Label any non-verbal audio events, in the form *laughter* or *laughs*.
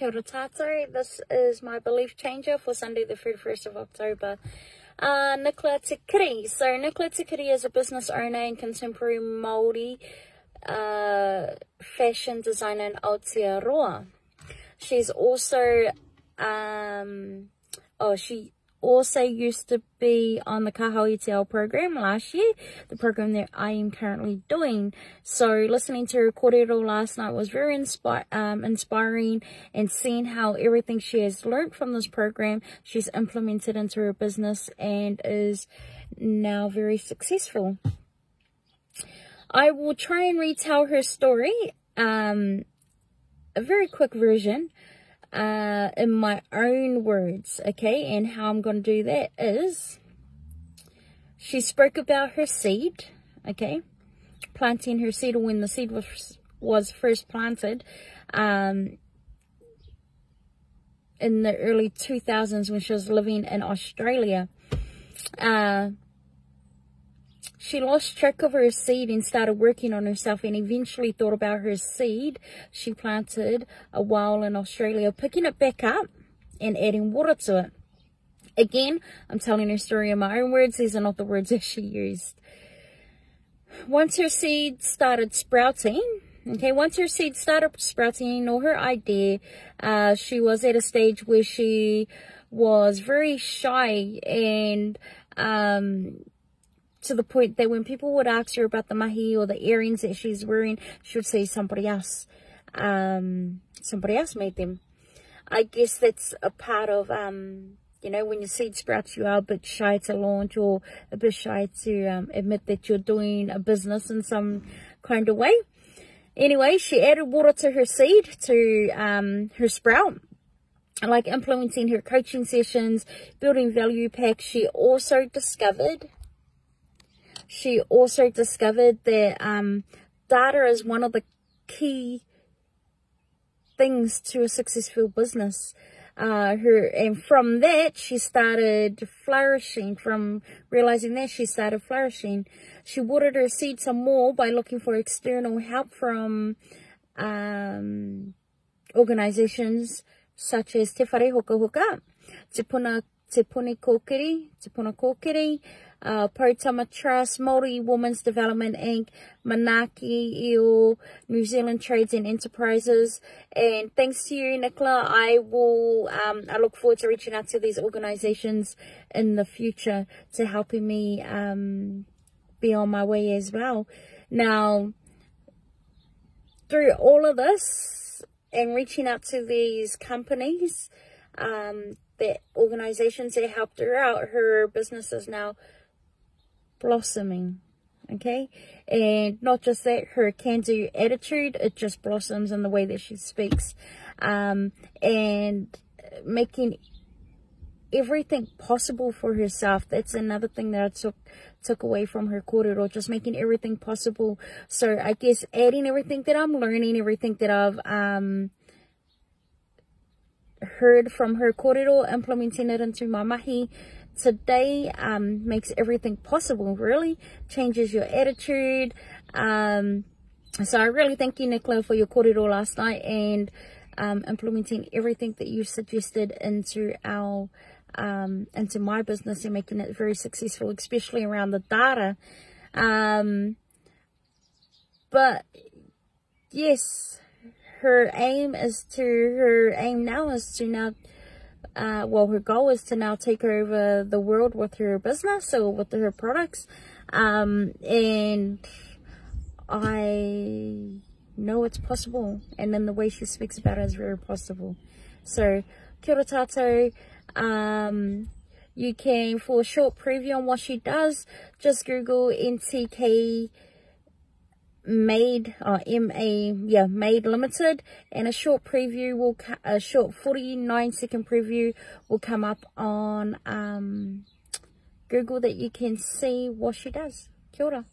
Kia ora tātou. This is my belief changer for Sunday the 31st of October. Uh, Nicola Te Kiri. So Nicola Te Kiri is a business owner and contemporary Māori uh, fashion designer in Aotearoa. She's also, um, oh, she also used to be on the Ka Hao I Te program last year, the program that I am currently doing. So listening to her kōrero last night was very inspi um, inspiring and seeing how everything she has learned from this program, she's implemented into her business and is now very successful. I will try and retell her story, um, a very quick version uh, in my own words, okay? And how I'm going to do that is, she spoke about her seed, okay? Planting her seed, when the seed was, was first planted, um, in the early 2000s when she was living in Australia. Uh, she lost track of her seed and started working on herself and eventually thought about her seed she planted a while in Australia, picking it back up and adding water to it. Again, I'm telling her story in my own words. These are not the words *laughs* that she used. Once her seed started sprouting, okay, once her seed started sprouting or her idea, uh, she was at a stage where she was very shy and um, to the point that when people would ask her about the mahi or the earrings that she's wearing, she would say somebody else, um, somebody else made them. I guess that's a part of, um, you know, when your seed sprouts, you are a bit shy to launch or a bit shy to um, admit that you're doing a business in some kind of way. Anyway, she added water to her seed, to um, her sprout like influencing her coaching sessions, building value packs. She also discovered she also discovered that um, data is one of the key things to a successful business. Uh, her and from that she started flourishing. From realizing that she started flourishing. She watered her seed some more by looking for external help from um, organizations such as Te Whare Hukahuka, Te Puna, Te Puni Kōkiri, Te Puna Kōkiri, uh, Trust, Māori Women's Development Inc., Manaki Eo, New Zealand Trades and Enterprises. And thanks to you, Nicola, I will, um, I look forward to reaching out to these organizations in the future to helping me, um, be on my way as well. Now, through all of this and reaching out to these companies, um, the organizations that helped her out, her business is now blossoming okay? And not just that her can-do attitude it just blossoms in the way that she speaks. Um, and making everything possible for herself that's another thing that i took took away from her kōrero just making everything possible. So i guess adding everything that i'm learning everything that i've um heard from her kōrero implementing it into my mahi today um, makes everything possible, really. Changes your attitude. Um, so I really thank you, Nicola, for your kōrero last night and um, implementing everything that you suggested into our um, into my business and making it very successful, especially around the data. Um, but yes, her aim is to her aim now is to now uh, well, her goal is to now take over the world with her business or with her products. Um, and I know it's possible. And then the way she speaks about it is very possible. So, kia ora. Um, you can, for a short preview on what she does, just Google NTK made uh, ma yeah made limited. And a short preview will a short 49 second preview will come up on um google that you can see what she does. Kia ora